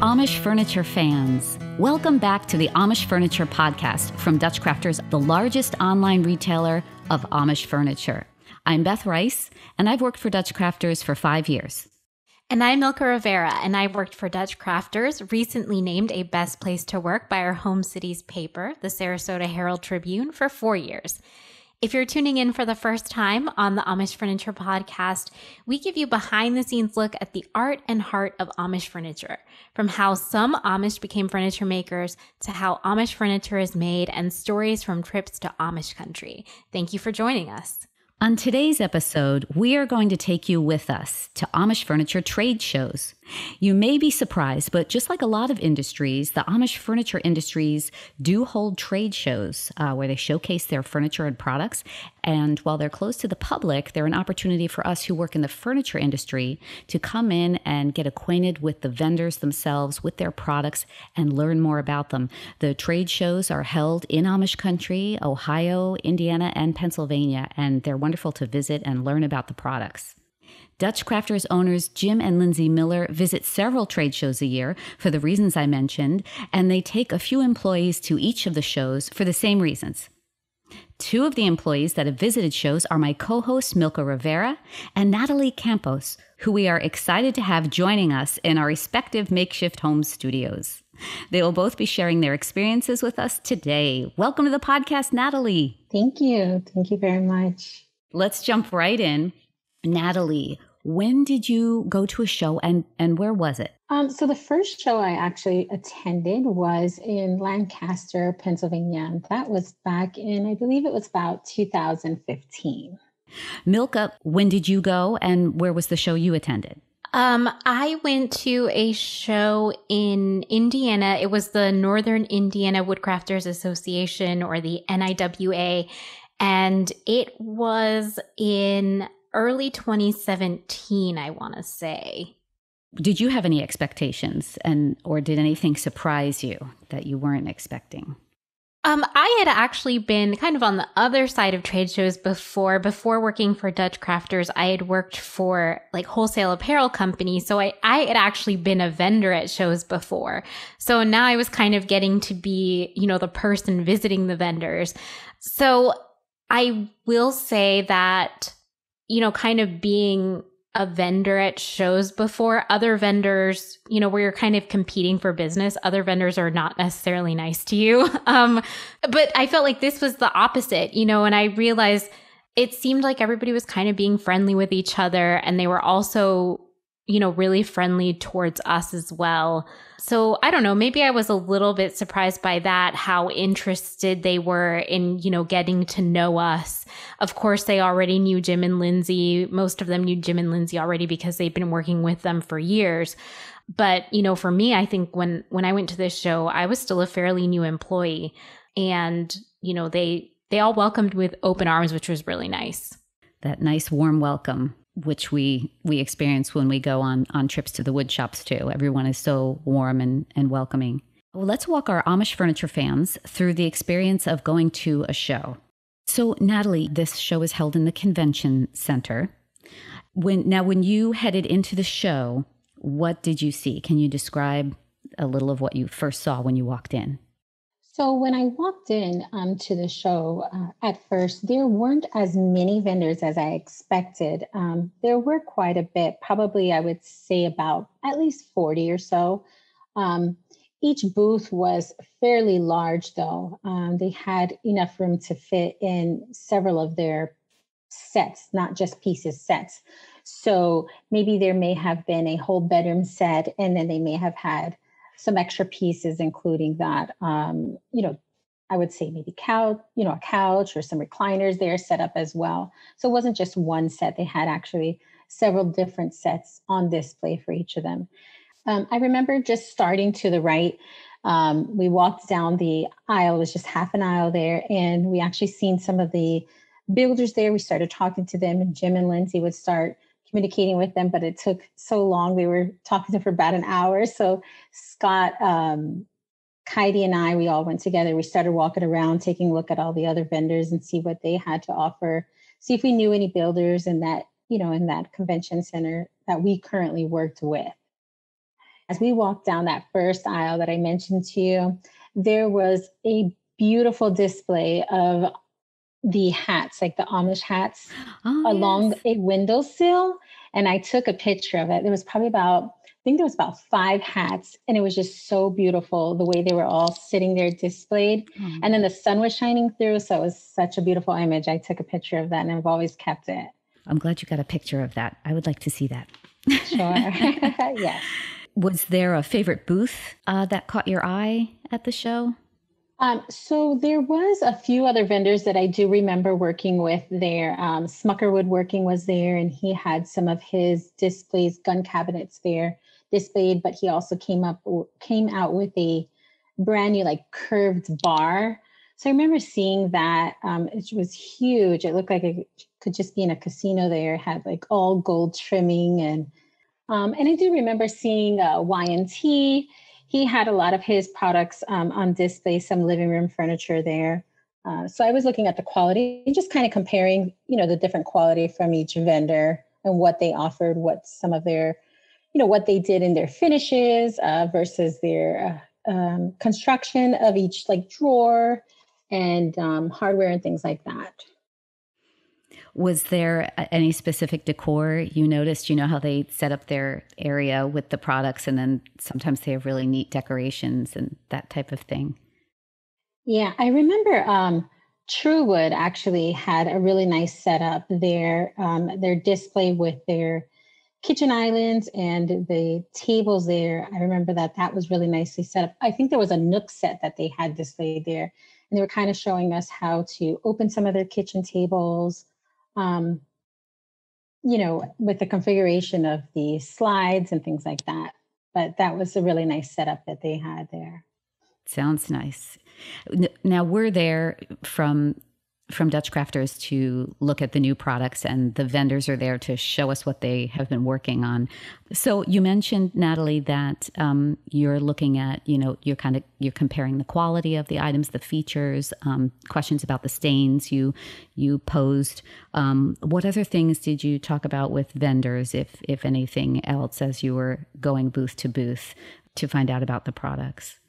Amish furniture fans. Welcome back to the Amish Furniture Podcast from Dutch Crafters, the largest online retailer of Amish furniture. I'm Beth Rice, and I've worked for Dutch Crafters for five years. And I'm Milca Rivera, and I've worked for Dutch Crafters, recently named a best place to work by our home city's paper, the Sarasota Herald Tribune, for four years. If you're tuning in for the first time on the Amish Furniture Podcast, we give you behind the scenes look at the art and heart of Amish furniture, from how some Amish became furniture makers to how Amish furniture is made and stories from trips to Amish country. Thank you for joining us. On today's episode, we are going to take you with us to Amish furniture trade shows. You may be surprised, but just like a lot of industries, the Amish furniture industries do hold trade shows uh, where they showcase their furniture and products. And while they're closed to the public, they're an opportunity for us who work in the furniture industry to come in and get acquainted with the vendors themselves, with their products, and learn more about them. The trade shows are held in Amish country, Ohio, Indiana, and Pennsylvania, and they're wonderful to visit and learn about the products. Dutch Crafters owners Jim and Lindsay Miller visit several trade shows a year for the reasons I mentioned, and they take a few employees to each of the shows for the same reasons. Two of the employees that have visited shows are my co hosts Milca Rivera and Natalie Campos, who we are excited to have joining us in our respective makeshift home studios. They will both be sharing their experiences with us today. Welcome to the podcast, Natalie. Thank you. Thank you very much. Let's jump right in. Natalie, when did you go to a show and, and where was it? Um, so the first show I actually attended was in Lancaster, Pennsylvania. That was back in, I believe it was about 2015. Milca, when did you go and where was the show you attended? Um, I went to a show in Indiana. It was the Northern Indiana Woodcrafters Association or the NIWA. And it was in early 2017, I want to say. Did you have any expectations and or did anything surprise you that you weren't expecting? Um, I had actually been kind of on the other side of trade shows before. Before working for Dutch Crafters, I had worked for like wholesale apparel companies. So I, I had actually been a vendor at shows before. So now I was kind of getting to be, you know, the person visiting the vendors. So I will say that you know, kind of being a vendor at shows before. Other vendors, you know, where you're kind of competing for business, other vendors are not necessarily nice to you. Um, but I felt like this was the opposite, you know, and I realized it seemed like everybody was kind of being friendly with each other and they were also, you know, really friendly towards us as well. So I don't know, maybe I was a little bit surprised by that, how interested they were in, you know, getting to know us. Of course, they already knew Jim and Lindsay. Most of them knew Jim and Lindsay already because they've been working with them for years. But, you know, for me, I think when, when I went to this show, I was still a fairly new employee and, you know, they, they all welcomed with open arms, which was really nice. That nice warm welcome which we we experience when we go on on trips to the wood shops too. Everyone is so warm and and welcoming. Well, let's walk our Amish furniture fans through the experience of going to a show. So, Natalie, this show is held in the convention center. When now when you headed into the show, what did you see? Can you describe a little of what you first saw when you walked in? So when I walked in um, to the show uh, at first, there weren't as many vendors as I expected. Um, there were quite a bit, probably I would say about at least 40 or so. Um, each booth was fairly large, though. Um, they had enough room to fit in several of their sets, not just pieces, sets. So maybe there may have been a whole bedroom set, and then they may have had some extra pieces, including that, um, you know, I would say maybe couch, you know, a couch or some recliners there set up as well. So it wasn't just one set; they had actually several different sets on display for each of them. Um, I remember just starting to the right. Um, we walked down the aisle; it was just half an aisle there, and we actually seen some of the builders there. We started talking to them, and Jim and Lindsay would start communicating with them, but it took so long. We were talking to them for about an hour. So Scott, um, Heidi and I, we all went together. We started walking around, taking a look at all the other vendors and see what they had to offer, see if we knew any builders in that, you know, in that convention center that we currently worked with. as we walked down that first aisle that I mentioned to you, there was a beautiful display of the hats, like the Amish hats, oh, along yes. a windowsill. And I took a picture of it. There was probably about, I think there was about five hats, and it was just so beautiful the way they were all sitting there displayed. Mm. And then the sun was shining through. So it was such a beautiful image. I took a picture of that and I've always kept it. I'm glad you got a picture of that. I would like to see that. Sure. yes. Was there a favorite booth uh, that caught your eye at the show? Um, so there was a few other vendors that I do remember working with there. Um, Smucker Woodworking was there, and he had some of his displays, gun cabinets there displayed. But he also came up came out with a brand new like curved bar. So I remember seeing that. Um, it was huge. It looked like it could just be in a casino. There it had like all gold trimming and um, and I do remember seeing uh, Y&T he had a lot of his products um, on display, some living room furniture there. Uh, so I was looking at the quality and just kind of comparing, you know, the different quality from each vendor and what they offered, what some of their, you know, what they did in their finishes uh, versus their uh, um, construction of each like drawer and um, hardware and things like that. Was there any specific decor you noticed? You know how they set up their area with the products, and then sometimes they have really neat decorations and that type of thing. Yeah, I remember um, Truwood actually had a really nice setup there. Um, their display with their kitchen islands and the tables there. I remember that that was really nicely set up. I think there was a Nook set that they had displayed there, and they were kind of showing us how to open some of their kitchen tables, um, you know, with the configuration of the slides and things like that. But that was a really nice setup that they had there. Sounds nice. Now we're there from from Dutch Crafters to look at the new products, and the vendors are there to show us what they have been working on. So you mentioned Natalie that um, you're looking at, you know, you're kind of you're comparing the quality of the items, the features, um, questions about the stains. You you posed. Um, what other things did you talk about with vendors, if if anything else, as you were going booth to booth to find out about the products?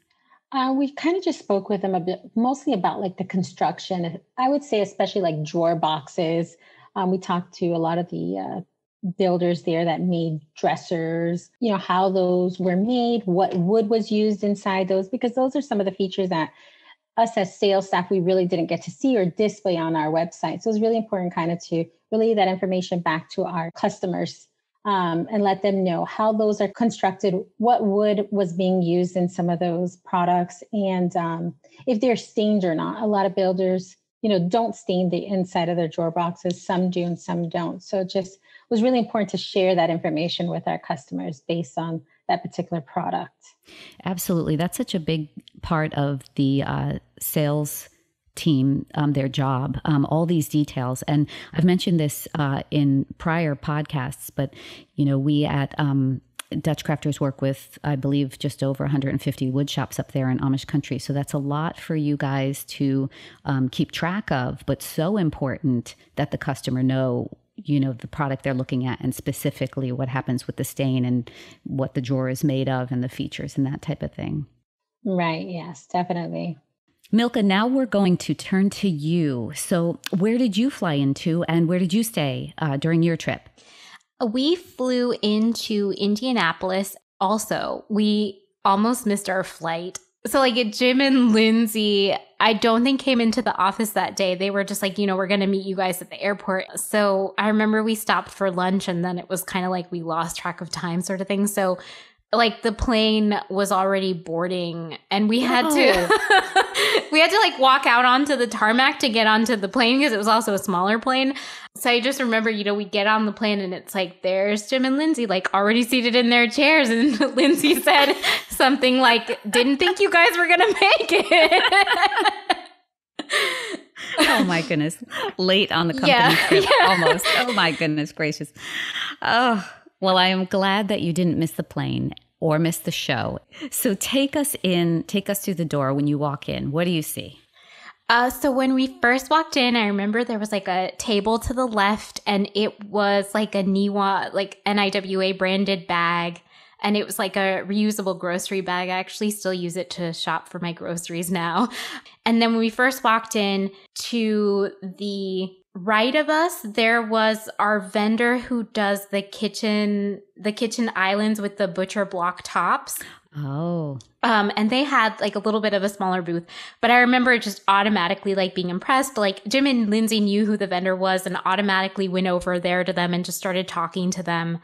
Uh, we kind of just spoke with them a bit, mostly about like the construction. I would say, especially like drawer boxes. Um, we talked to a lot of the uh, builders there that made dressers, you know, how those were made, what wood was used inside those, because those are some of the features that us as sales staff, we really didn't get to see or display on our website. So it's really important kind of to relay that information back to our customers um, and let them know how those are constructed, what wood was being used in some of those products, and um, if they're stained or not. A lot of builders, you know, don't stain the inside of their drawer boxes. Some do and some don't. So it just was really important to share that information with our customers based on that particular product. Absolutely. That's such a big part of the uh, sales team um, their job, um, all these details. And I've mentioned this uh, in prior podcasts, but you know, we at um, Dutch crafters work with, I believe, just over 150 wood shops up there in Amish country. So that's a lot for you guys to um, keep track of, but so important that the customer know you know the product they're looking at and specifically what happens with the stain and what the drawer is made of and the features and that type of thing right yes definitely Milca, now we're going to turn to you. So, where did you fly into and where did you stay uh, during your trip? We flew into Indianapolis. Also, we almost missed our flight. So, like, Jim and Lindsay, I don't think came into the office that day. They were just like, you know, we're going to meet you guys at the airport. So, I remember we stopped for lunch and then it was kind of like we lost track of time, sort of thing. So, like the plane was already boarding and we had to we had to like walk out onto the tarmac to get onto the plane because it was also a smaller plane. So i just remember you know we get on the plane and it's like there's jim and lindsay like already seated in their chairs and lindsay said something like didn't think you guys were gonna make it. Oh my goodness. Late on the company yeah, trip yeah. almost. Oh my goodness gracious. Oh well, I am glad that you didn't miss the plane or miss the show. So take us in, take us through the door when you walk in. What do you see? Uh, so when we first walked in, I remember there was like a table to the left, and it was like a Niwa, like NIWA branded bag. and it was like a reusable grocery bag. I actually still use it to shop for my groceries now. And then when we first walked in to the right of us there was our vendor who does the kitchen the kitchen islands with the butcher block tops. Oh. Um and they had like a little bit of a smaller booth. But i remember just automatically like being impressed. Like jim and lindsay knew who the vendor was and automatically went over there to them and just started talking to them.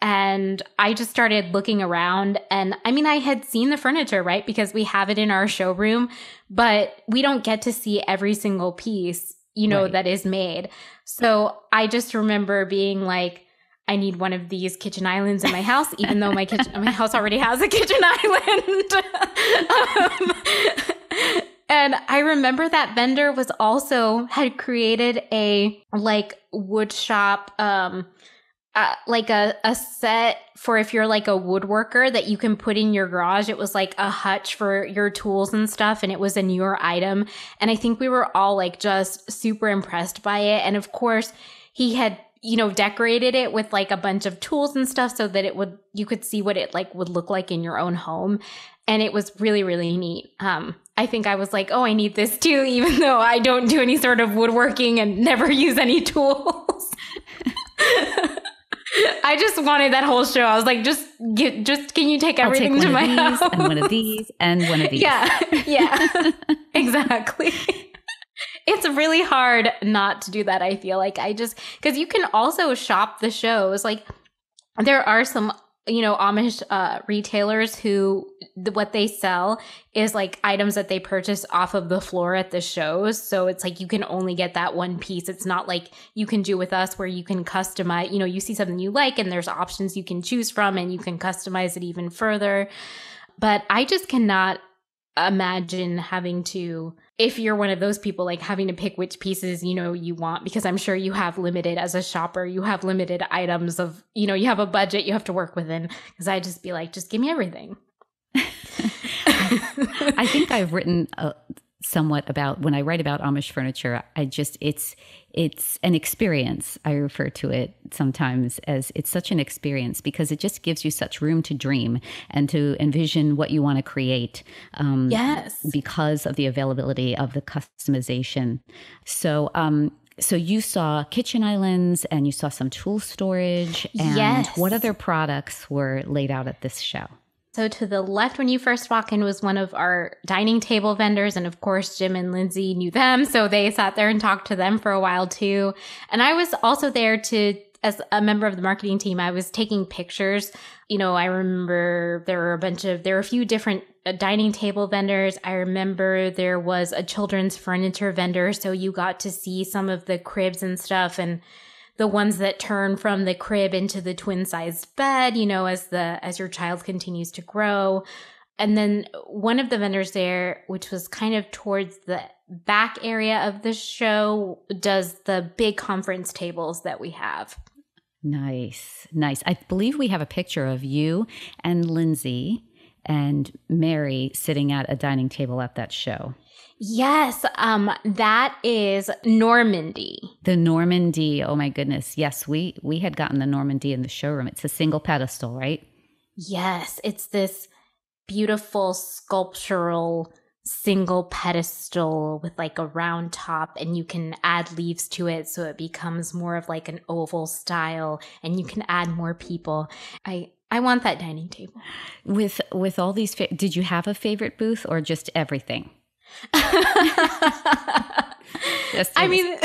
And I just started looking around. And I mean, I had seen the furniture, right? Because we have it in our showroom, but we don't get to see every single piece you know, right. that is made. So I just remember being like, I need one of these kitchen islands in my house, even though my kitchen, my house already has a kitchen island. um, and I remember that vendor was also had created a like wood shop, um, uh, like a, a set for if you're like a woodworker that you can put in your garage. It was like a hutch for your tools and stuff, and it was a newer item. And I think we were all like just super impressed by it. And of course, he had you know decorated it with like a bunch of tools and stuff so that it would you could see what it like would look like in your own home and it was really really neat um i think i was like oh i need this too even though i don't do any sort of woodworking and never use any tools I just wanted that whole show. I was like, just get, just can you take everything take to my house and one of these and one of these? Yeah, yeah, exactly. it's really hard not to do that. I feel like I just because you can also shop the shows. Like there are some you know Amish uh, retailers who the, what they sell is like items that they purchase off of the floor at the shows. So it's like you can only get that one piece. It's not like you can do with us where you can customize. You know, you see something you like and there's options you can choose from, and you can customize it even further. But I just cannot imagine having to if you're one of those people like having to pick which pieces you know you want because i'm sure you have limited as a shopper you have limited items of you know you have a budget you have to work within. Because i just be like just give me everything. I think i've written a, somewhat about when I write about Amish furniture. I just it's it's an experience. I refer to it sometimes as it's such an experience because it just gives you such room to dream and to envision what you want to create. Um, yes, because of the availability of the customization. So. Um, so you saw kitchen islands and you saw some tool storage and yes. what other products were laid out at this show so to the left when you first walk in was one of our dining table vendors. And of course, Jim and Lindsay knew them. So they sat there and talked to them for a while too. And I was also there to, as a member of the marketing team, I was taking pictures. You know, I remember there were a bunch of, there were a few different uh, dining table vendors. I remember there was a children's furniture vendor. So you got to see some of the cribs and stuff. And the ones that turn from the crib into the twin sized bed, you know, as the as your child continues to grow. And then one of the vendors there, which was kind of towards the back area of the show, does the big conference tables that we have. Nice. Nice. I believe we have a picture of you and Lindsay and Mary sitting at a dining table at that show. Yes, um, that is Normandy. The Normandy. Oh my goodness. Yes, we we had gotten the Normandy in the showroom. It's a single pedestal, right? Yes, it's this beautiful sculptural single pedestal with like a round top and you can add leaves to it so it becomes more of like an oval style and you can add more people. I I want that dining table. With with all these fa- did you have a favorite booth or just everything? I mean,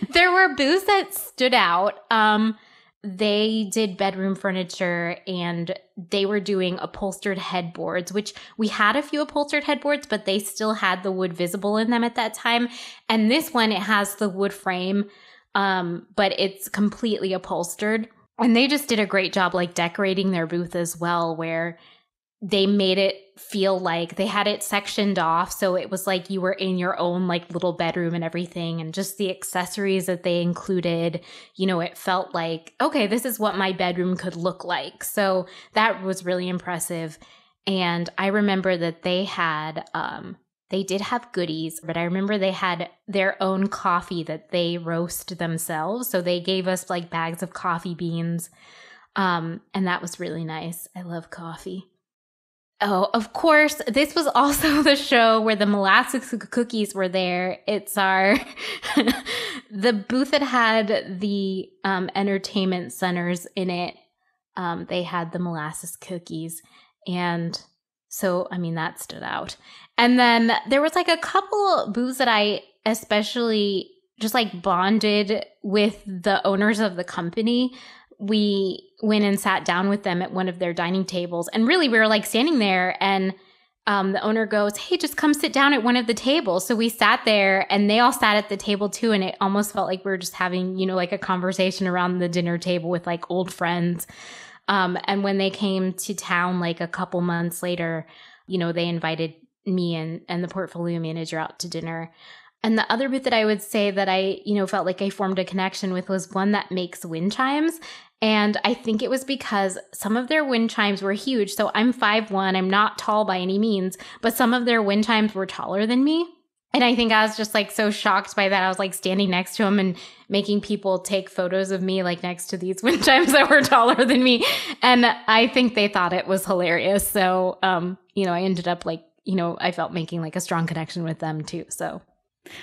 there were booths that stood out. Um, they did bedroom furniture and they were doing upholstered headboards, which we had a few upholstered headboards, but they still had the wood visible in them at that time. And this one, it has the wood frame, um, but it's completely upholstered. And they just did a great job, like decorating their booth as well, where they made it feel like they had it sectioned off so it was like you were in your own like little bedroom and everything and just the accessories that they included you know it felt like okay this is what my bedroom could look like. So that was really impressive. And i remember that they had um they did have goodies but i remember they had their own coffee that they roast themselves so they gave us like bags of coffee beans Um, and that was really nice. I love coffee. Oh, of course, this was also the show where the molasses cookies were there. It's our the booth that had the um, entertainment centers in it. Um, they had the molasses cookies, and so I mean that stood out. And then there was like a couple booths that I especially just like bonded with the owners of the company we went and sat down with them at one of their dining tables. And really, we were like standing there, and um, the owner goes, Hey, just come sit down at one of the tables. So we sat there, and they all sat at the table too. And it almost felt like we were just having, you know, like a conversation around the dinner table with like old friends. Um, and when they came to town, like a couple months later, you know, they invited me and, and the portfolio manager out to dinner. And the other booth that I would say that I, you know, felt like I formed a connection with was one that makes wind chimes. And I think it was because some of their wind chimes were huge. So I'm 5'1, I'm not tall by any means, but some of their wind chimes were taller than me. And I think I was just like so shocked by that. I was like standing next to him and making people take photos of me like next to these wind chimes that were taller than me. And I think they thought it was hilarious. So, um, you know, I ended up like, you know, I felt making like a strong connection with them too. So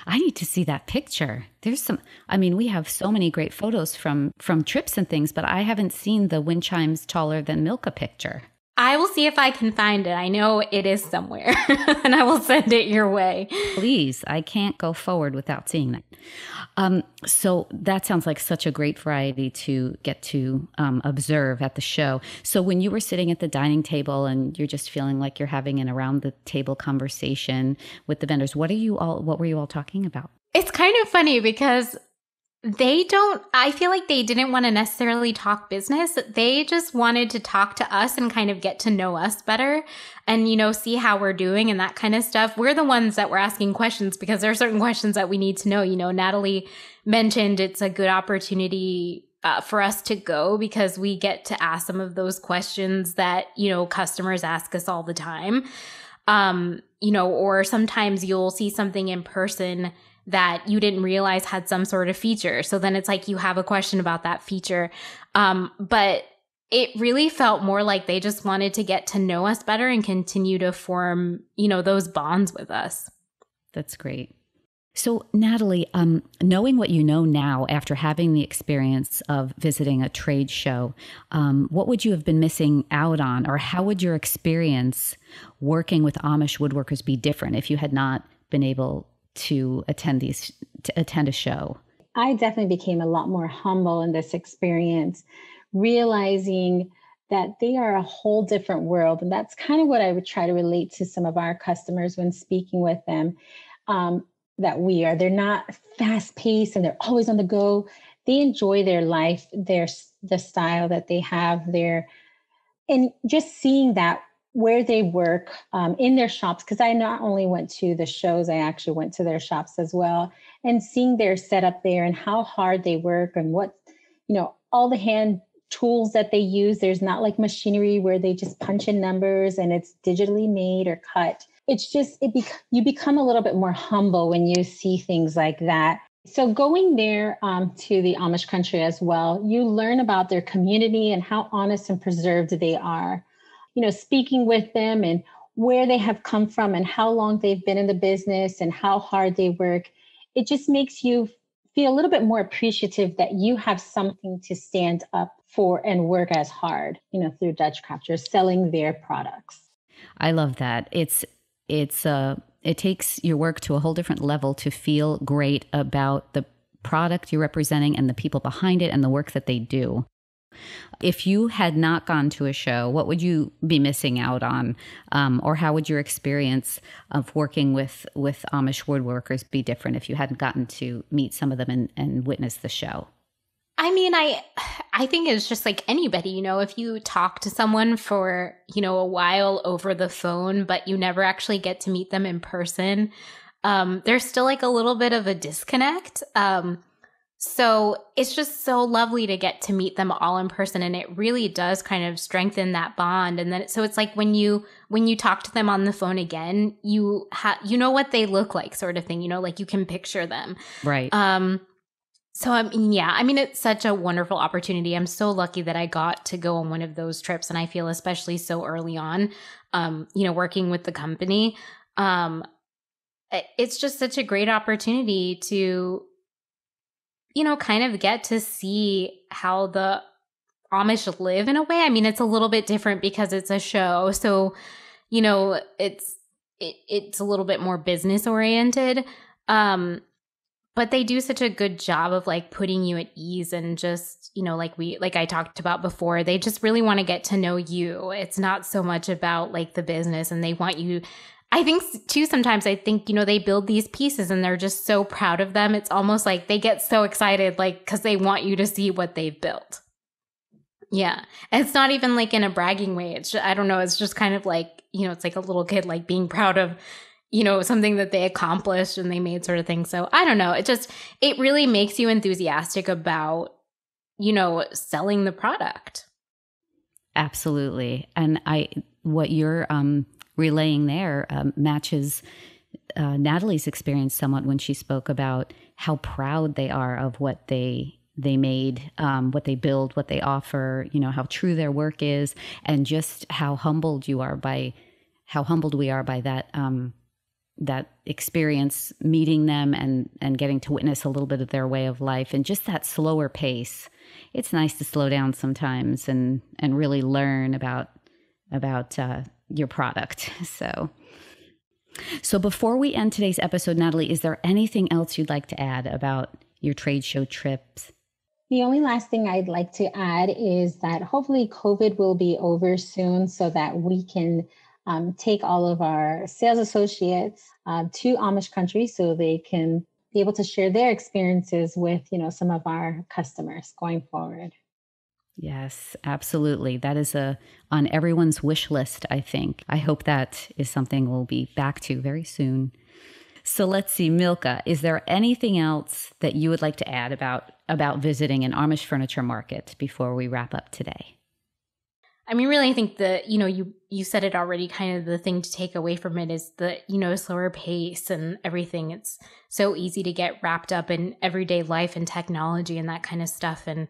I need to see that picture. There's some I mean, we have so many great photos from from trips and things, but I haven't seen the wind chimes taller than Milca picture. I will see if I can find it. I know it is somewhere and I will send it your way. Please, I can't go forward without seeing that. Um, so that sounds like such a great variety to get to um, observe at the show. So when you were sitting at the dining table and you're just feeling like you're having an around the table conversation with the vendors, what are you all? What were you all talking about? It's kind of funny because they don't i feel like they didn't want to necessarily talk business. They just wanted to talk to us and kind of get to know us better and you know see how we're doing and that kind of stuff. We're the ones that were asking questions because there are certain questions that we need to know. You know natalie mentioned it's a good opportunity uh, for us to go because we get to ask some of those questions that you know customers ask us all the time. Um you know or sometimes you'll see something in person that you didn't realize had some sort of feature. So then it's like you have a question about that feature. Um, but it really felt more like they just wanted to get to know us better and continue to form, you know, those bonds with us. That's great. So, Natalie, um, knowing what you know now after having the experience of visiting a trade show, um, what would you have been missing out on, or how would your experience working with Amish woodworkers be different if you had not been able to attend these to attend a show? I definitely became a lot more humble in this experience, realizing that they are a whole different world. And that's kind of what I would try to relate to some of our customers when speaking with them. Um, that we are, they're not fast paced and they're always on the go. They enjoy their life, their the style that they have, their and just seeing that where they work um, in their shops because i not only went to the shows i actually went to their shops as well and seeing their setup there and how hard they work and what you know all the hand tools that they use there's not like machinery where they just punch in numbers and it's digitally made or cut. It's just it bec- you become a little bit more humble when you see things like that. So going there um, to the amish country as well you learn about their community and how honest and preserved they are you know, speaking with them and where they have come from and how long they've been in the business and how hard they work, it just makes you feel a little bit more appreciative that you have something to stand up for and work as hard, you know, through Dutch Crafters selling their products. I love that. It's it's uh it takes your work to a whole different level to feel great about the product you're representing and the people behind it and the work that they do. If you had not gone to a show, what would you be missing out on, um, or how would your experience of working with with Amish woodworkers be different if you hadn't gotten to meet some of them and, and witness the show? I mean, I I think it's just like anybody, you know, if you talk to someone for, you know, a while over the phone, but you never actually get to meet them in person, um, there's still like a little bit of a disconnect. Um, so it's just so lovely to get to meet them all in person and it really does kind of strengthen that bond. And then so it's like when you when you talk to them on the phone again you have you know what they look like sort of thing you know like you can picture them. Right. Um So I mean, yeah, I mean it's such a wonderful opportunity. I'm so lucky that I got to go on one of those trips, and I feel especially so early on, um, you know, working with the company, um, it's just such a great opportunity to, you know, kind of get to see how the Amish live in a way. I mean, it's a little bit different because it's a show, so you know, it's it, it's a little bit more business oriented. Um, but they do such a good job of like putting you at ease and just you know like we like i talked about before they just really want to get to know you it's not so much about like the business and they want you i think too sometimes i think you know they build these pieces and they're just so proud of them it's almost like they get so excited like because they want you to see what they've built yeah it's not even like in a bragging way it's just, i don't know it's just kind of like you know it's like a little kid like being proud of you know, something that they accomplished and they made sort of thing. So I don't know. It just, it really makes you enthusiastic about, you know, selling the product. Absolutely. And I, what you're um, relaying there um, matches uh, Natalie's experience somewhat when she spoke about how proud they are of what they they made, um, what they build, what they offer, you know, how true their work is, and just how humbled you are by how humbled we are by that um, that experience meeting them and and getting to witness a little bit of their way of life and just that slower pace. It's nice to slow down sometimes and and really learn about about uh, your product so so before we end today's episode natalie is there anything else you'd like to add about your trade show trips the only last thing I'd like to add is that hopefully COVID will be over soon so that we can um, take all of our sales associates uh, to Amish country so they can be able to share their experiences with you know some of our customers going forward. Yes, absolutely. That is a on everyone's wish list, I think. I hope that is something we'll be back to very soon. So let's see, Milca, is there anything else that you would like to add about about visiting an Amish furniture market before we wrap up today? I mean, really, I think that you know you you said it already. Kind of the thing to take away from it is the you know slower pace and everything. It's so easy to get wrapped up in everyday life and technology and that kind of stuff. And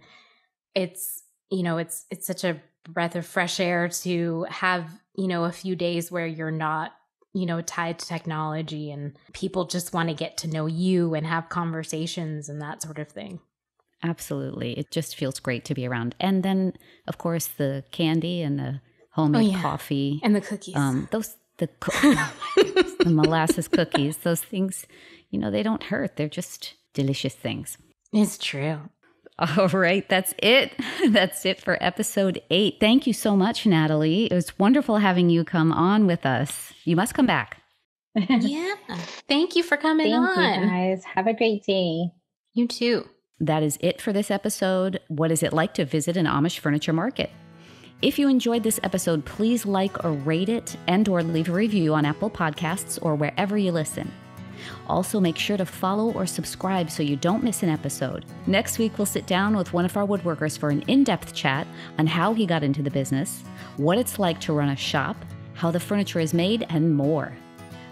it's you know it's it's such a breath of fresh air to have you know a few days where you're not you know tied to technology and people just want to get to know you and have conversations and that sort of thing. Absolutely. It just feels great to be around. And then, of course, the candy and the homemade oh, yeah. coffee and the cookies. Um, those the, the molasses cookies. Those things, you know, they don't hurt. They're just delicious things. It's true. All right, that's it. That's it for episode eight. Thank you so much, Natalie. It was wonderful having you come on with us. You must come back. yeah. Thank you for coming Thank on. You guys. Have a great day. You too. That is it for this episode. What is it like to visit an Amish furniture market? If you enjoyed this episode, please like or rate it and or leave a review on Apple Podcasts or wherever you listen. Also, make sure to follow or subscribe so you don't miss an episode. Next week, we'll sit down with one of our woodworkers for an in depth chat on how he got into the business, what it's like to run a shop, how the furniture is made, and more.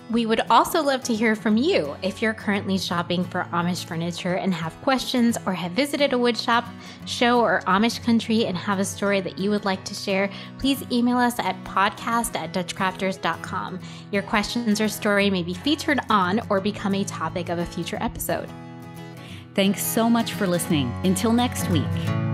We would also love to hear from you. If you're currently shopping for Amish furniture and have questions, or have visited a woodshop, show, or Amish country and have a story that you would like to share, please email us at podcast at dutchcrafters.com. Your questions or story may be featured on or become a topic of a future episode. Thanks so much for listening. Until next week.